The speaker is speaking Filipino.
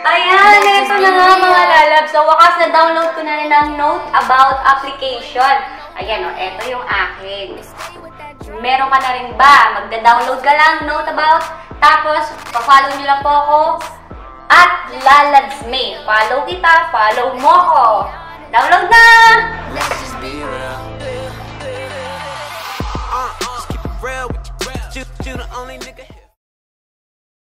Ayan, ito na nga mga lalab. So, wakas na download ko na rin ang Note About application. Ayan oh, o, ito yung akin. Meron ka na rin ba? Magda-download ka lang, Note About. Tapos, pa-follow nyo lang po ako. At Laladsme. Follow kita, follow mo ko. Download na! Let's just be real. Uh, uh, just keep it real with. You, you the only nigga.